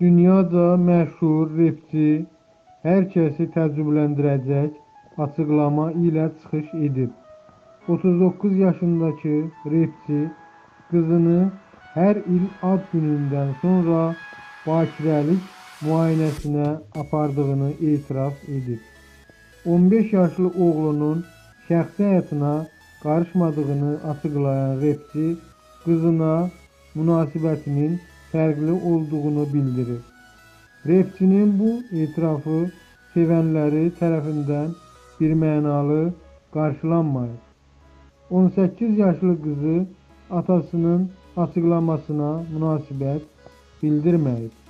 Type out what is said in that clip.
dünyaca məşhur rapçi hər kəsi təəccübləndirəcək açıqlama ilə çıxış edib. 39 yaşındakı rapçi qızını hər il ad günündən sonra bakirəlik müayinəsinə apardığını etiraf edib. 15 yaşlı oğlunun şəxsi həyatına qarışmadığını açıqlayan rapçi qızına münasibətinin fərqli olduğunu bildirir. Rapçinin bu etirafı sevənləri tərəfindən birmənalı qarşılanmayıb. 18 yaşlı qızı atasının açıqlamasına münasibət bildirməyib.